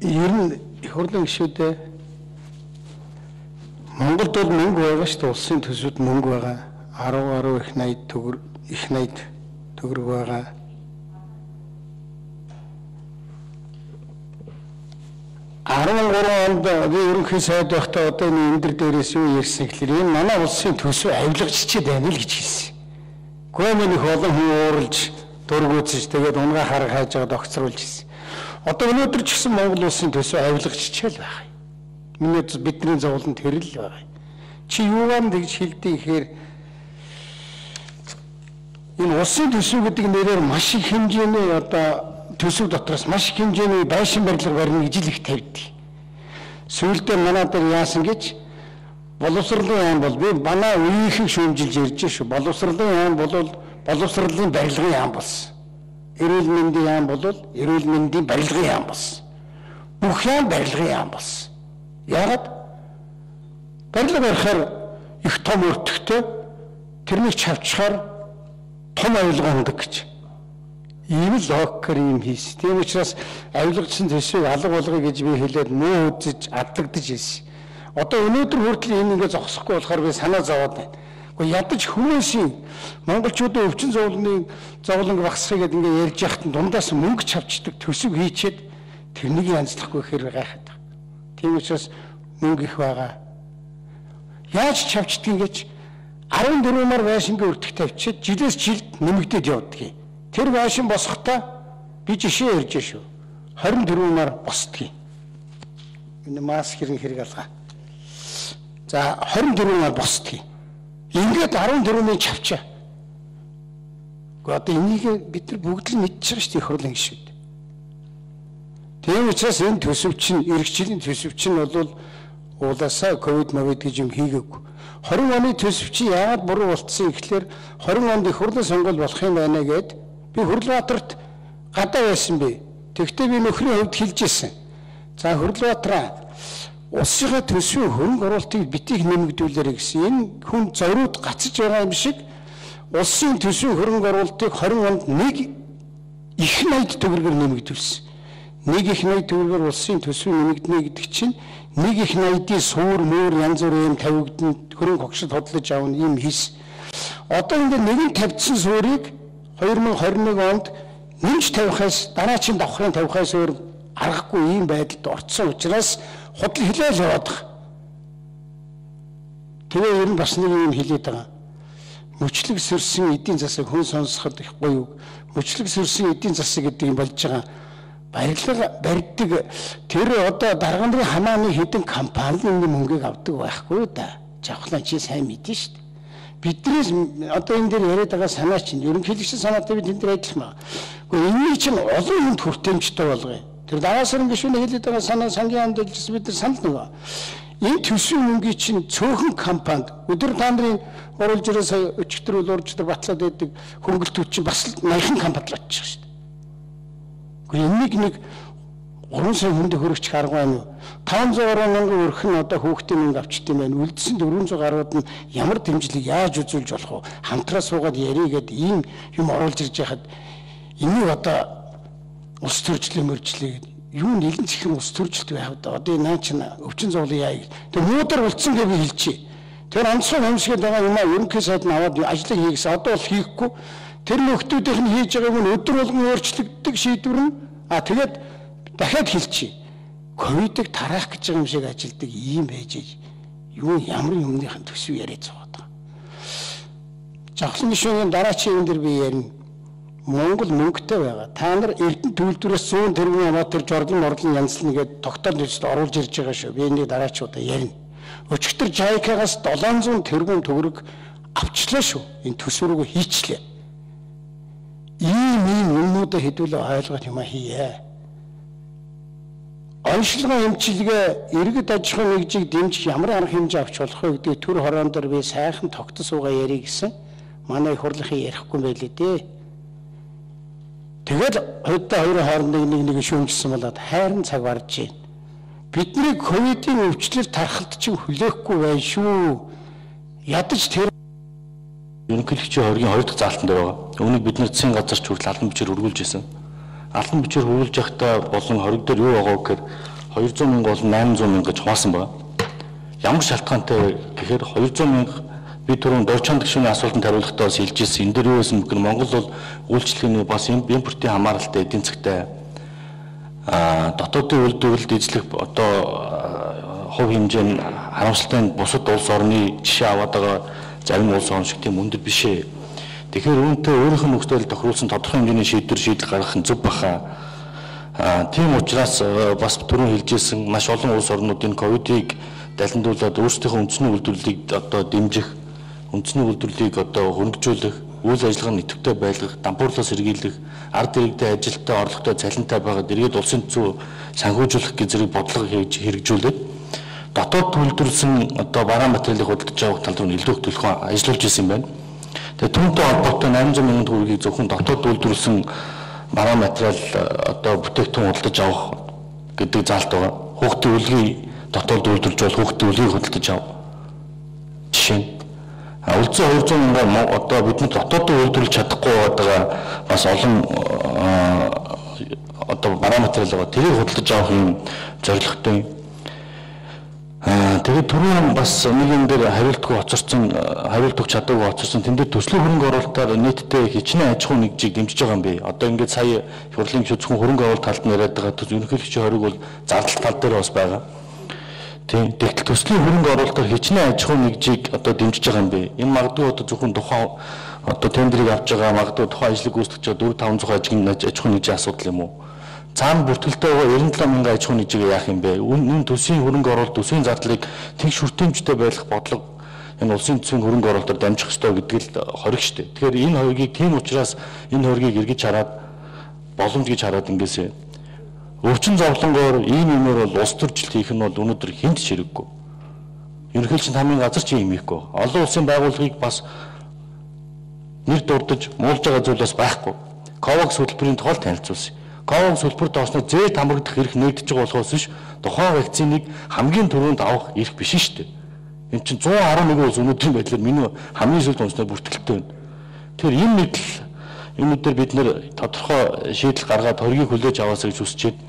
Ер нь их хурлын гишүүдээ Монголд бол мөнгө байгаа шүү дээ. Улсын төсвөд мөнгө байгаа. 10 гаруй их 80 төгөр их 80 төгрөг байгаа. Арван гурван онд би ерөнхий сайд байхдаа одоо энэ эндэр дээрээс юу ярьсан гэхэлэр энэ манай улсын төсөв авилгаччихэд байна л гэж хэлсэн. Гомын их олон хүн ууралж дургуутсаж тэгээд унгаа хараг хайж байгаад огцруулж ирсэн. Одоо өнөөдөр ч гэсэн Монгол улсын төсөв авилгаччил байгаа. Миний бидний зовлон тэр л байгаа. Чи юугаар тэгж хэлдэг ихээр энэ улсын төсөв гэдэг нэрээр маш их хэмжээний одоо төсөв дотроос маш их хэмжээний байшин барилга барина гэж л их тавьдаг. Сүүлдээ манай дээр яасан гэж боловсролын айн бол би манай үеийнхэн шүүмжилж ярьж шүү. Боловсролын айн бол боловсролын барилгын айн болсон. Эрүүл мэндийн айн бол эрүүл мэндийн барилгын айн болсон. Бүх яам барилгын айн болсон. Яагаад? Барилга барихаар их том өртөгтэй тэрнийг чавчхаар том авилга ундаг гэж ийм л логикээр юм хийс. Тийм учраас авилгачсан төсвийг алга болгоё гэж би хэлээд муу үзэж адлагдаж ирсэн. Одоо өнөөдөр хүртэл энэ ингээ зогсохгүй болохоор би санаа зовоод байна. Гэхдээ ядаж хүмүүсийн монголчуудын өвчин зовлоны зовлон багсхыг гэдэг ингээ ярьж яхад дундаас мөнгө чавчдаг төсөв хийчээд тэрнийг янзлахгүй хэрэг гайхаад байна. Тийм учраас мөнгө их байгаа. Яаж чавчдаг гэж 14 мар байшингийн өртөг тавьчихэд жилээс жилд нэмэгдээд юм. Тэр байшин босохдоо би жишээ ярьж шүү. 24 мар босдгийг. Энэ маск хэрэг хэрэг алгаа. За 24 мар босдгийг. Ингээд 14-ний чавчаа. Гэхдээ одоо энийг бид нар бүгд л мэдчихэж байгаа шүү дээ хурлын гишүүд. Тийм учраас энэ төсөв чинь эргэжлийн төсөв чинь бол уулаасаа ковид мовид гэж юм хийгээгүй. 20 оны төсөв чи яагаад буруу болцсон гэхлээр 20 онд их хурлын сонгуул болох юм байна гэд Би Хөрлбаатарт гадаа байсан би. Тэгвэл би нөхрийн хувьд хэлж ирсэн. За Хөрлбаатараа улсынхаа төсвийн хөрөнгө оруулалтыг битгий нэмэгдүүлээрэй гэсэн. Энэ хүн зориуд гацж байгаа юм шиг улсын төсвийн хөрөнгө оруулалтыг 20 онд нэг их найд төгрөгөөр нэмэгдүүлсэн. Нэг их найд төгрөгөөр улсын төсвийн нэмэгдэнэ гэдэг чинь нэг их найдын суур мөр янз бүрийн тавигдсан хөрөнгө хогшид хотлож авна юм хийс. Одоо ингээд нэгэн тавьдсан суурийг 2021 онд нэмж тавихаас дараачийн давхрын тавихаас өөр аргагүй ийм байдалд орцсон учраас худал хилээл яваад байгаа. Тэгээ ер нь бас нэг юм хэлээд байгаа. Мөчлөг сэрсэн эдийн засаг хүн сонсоход их гоё. Мөчлөг сэрсэн эдийн засаг гэдэг юм болж байгаа. Баярлага барьдаг тэр одоо дарганы хамааны хэдэн компани энэ мөнгийг авдаг байхгүй да. Жавхлаа чи сайн мэдэн шүү дээ биднээс одоо энэ дээр яриад байгаа санаа чинь ерөнхийлөгчийн санаатай бид энэ дээр адилхан байна. Гэхдээ энэний чинь олон хүнд хүртээмжтэй болгоё. Тэр даваасрын гишүүний хэлээд байгаа санаа сангийн амд ажилласан бид нар санал нөгөө. Энэ төсвийн мөнгөний чинь цөөхөн компанид өдөр та нарын оруулж ирээ сая өчтөр үл урждаг батлаад байдаг хөнгөлтүүд чинь бас 80 компанид л очиж шүү дээ. Гэхдээ энийг нэг 3 сая хүнд хөрөгч арга байна уу? 500 гаруй мянган өрх нь одоо хүүхдийн мөнгө авчт юм байна. Үлдсэн 400 гарууд нь ямар дэмжлэг яаж үзүүлж болох вэ? Хамтраа суугаад яригээд ийм юм оруулж ирж яхад энийг одоо улс төрчлөө мөржлээ гэдэг юу нэгэн чихэн ус төржилт байхад одоо наа чинь өвчин зовлон яа тэг муудар болцсон гэж би хэлчихье. Тэр онцгой хэмсгээд байгаа юм аа ерөнхий сайд нь аваад ажлыг хийгээс одоо бол хийхгүй тэр нөхдүүдийнх нь хийж байгааг нь өдөр болгон өөрчлөгддөг шийдвэр нь а тэгээд дахиад хэлчихье. Ковидыг тараах гэж байгаа юм шиг ажилдаг ийм байж юу ямар юмныхан төсөв яриад байгаа. Жавхлан гишүүний дараачийн юм дээр би ярина. Монгол мөнгөтэй байгаа. Та нар Эрдэнэ төлөвлөрөөс 100 тэрбум аваад тэр жордлон морлон янзлна гэдэг тогтоол нэжд оруулж ирж байгаа шүү. Би энийг дараачуудаа ярина. Өчигдөр Жайкагаас 700 тэрбум төгрөг авчлаа шүү. Энэ төсвөрөөгөө хийчлээ. Ийм ийм юмнуудаа хэдүүлээ ойлгох юм хийе онцлогоо эмчилгээ иргэд аж ахуйн нэгжийг дэмжих ямар арга хэмжээ авч болох вэ гэдэг төр хороон дээр би сайхан тогтсон суугаа ярих гэсэн манай хурлахын ярихгүй байлээ дээ. Тэгэл хоёрдоо хоёрын хоорондоо нэг нэг шүүмжсэн болоод хайрын цаг барж байна. Бидний ковидын өвчлөл тархалт чинь хүлээхгүй байна шүү. Ядаж тэр ерөнхийлөгчийн хоргийн хоёр дахь заалтан дээр байгаа. Үүнийг бид нар засгийн газар ч хүртэл албан бичээр өргүүлж ирсэн. албан бичгээр хөрвүүлж явахдаа болон хориг дээр юу байгаа гэхээр 200 мянга болон 800 мянга гэж хуваасан байна. Ямар шалтгаантай гэхээр 200 мянга би түрүүн дөрчөн гүшүүний асуултанд хариулахдаа бас хэлж ирсэн. Энэ дээр юу гэсэн гэхээр Монгол бол үйлчлэгээний бас импортын хамааралтай эдийн засгтай а дотоодын үйлдвэрлэлд эзлэх одоо хувь хэмжээ нь харамсалтай бусад улс орны жишээ аваад байгаа зарим улс орн шиг тийм өндөр биш ээ. Тэгэхээр үүнтэй өөрийнх нь нөхцөл тохируулсан тодорхой хэмжээний шийдвэр шийдэл гаргах нь зөв баха. А тийм учраас бас түрүүн хэлжсэн маш олон улс орнууд энэ ковидыг даландуулаад өөрсдийнхөө үндэсний үйлдвэрлэлийг одоо дэмжих, үндэсний үйлдвэрлэлийг одоо хөрөнгөжүүлэх, үйл ажиллагаа нь идэвхтэй байлгах, дампуурлаас сэргийлэх, ард иргэдэд ажилттай, орлоготой, цалинтай байгаад иргэд улсын төсөв санхүүжүүлэх гэх зэрэг бодлого хийж хэрэгжүүлээд дотоод үйлдвэрлэсэн одоо бараа материалыг худалдаж авах тал руу илүү их төлхөө ажиллуулж исэн юм байна. Тэгээ түүнтэй холбоотой 800 мянган төгрөгийг зөвхөн дотоод үйлдвэрлэсэн бараа материал одоо бүтээгдэхүүн худалдаж авах гэдэг заалт байгаа. Хүүхдийн үлгийн дотоод үйлдвэрлэж бол хүүхдийн үлгийг худалдаж ав. Жишээ нь үлдсэн 200 мянган одоо бид нар дотоодоо үйлдвэрлэж чадахгүй байгаа бас олон одоо бараа материал байгаа. Тэрийг худалдаж авах юм зорилготой Тэгээд түрүүн бас нэг юм дээр хариултгүй хоцорсон хариултгүй чадаагүй хоцорсон тэн дээр төслийн хөрөнгө оруулалтаар нийтдээ хичнээн аж ахуй нэгжийг дэмжиж байгаа юм би. Одоо ингээд сая хурлын зөвхөн хөрөнгө оруулалт талд нь яриад байгаа төс ерөнхийлөгчийн хориг бол зардал тал дээр бас байгаа. Тийм. Тэгтэл төслийн хөрөнгө оруулалтаар хичнээн аж ахуй нэгжийг одоо дэмжиж байгаа юм би. Энэ магадгүй одоо зөвхөн тухайн одоо тендерийг авч байгаа магадгүй тухайн ажлыг гүйцэтгэж байгаа 4 500 ажгийн аж ахуй нэгжийн асуудал юм уу? цаана бүртгэлтэй байгаа 97 мянган аж ахуй нэгжийг яах юм бэ? Энэ төсвийн хөрөнгө оруулалт төсвийн зардлыг тэгш хүртээмжтэй байх бодлого энэ улсын төсвийн хөрөнгө оруулалтаар дамжих ёстой гэдэг л хориг штэ. Тэгэхээр энэ хоёрыг тийм учраас энэ хоргийг эргэж хараад боломж гэж хараад ингэсэ. Өвчин зовлонгоор ийм юмэр бол улс төржилт хийх нь бол өнөөдөр хинт ч хэрэггүй. Ерөнхийлөгч хамгийн газар ч юм хийхгүй. Олон улсын байгууллагыг бас нэр дурдж муулж байгаа зүйл бас байхгүй. Ковакс хөтөлбөрийн тухай танилцуулсан. ковид сүлбэрт орсноо зээл хамрагдах эрх нэгдэж байгаа болохоос биш тухайн вакциныг хамгийн түрүүнд авах эрх биш шүү дээ. Энд чинь 111 улс өнөөдрийн байдлаар миний хамгийн сүүлд онцноо бүртгэлтэй байна. Тэгэхээр энэ мэдл юмнууд дээр бид нэр тодорхой шийдэл гаргаад хоргийг хүлээж аваасаа гэж байна.